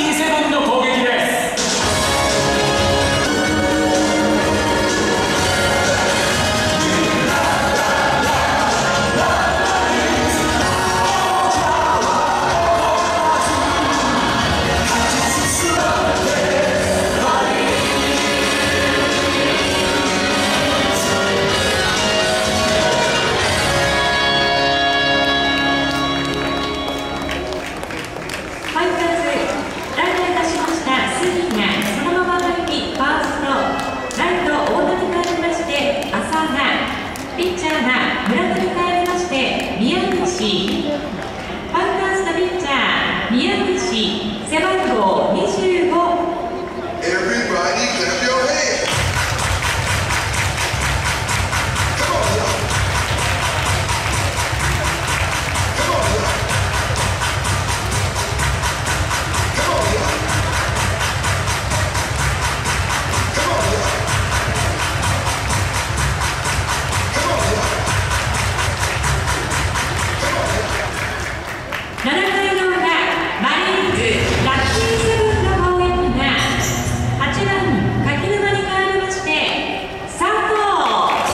accise 市ファンタースタピッチャー宮口背番号27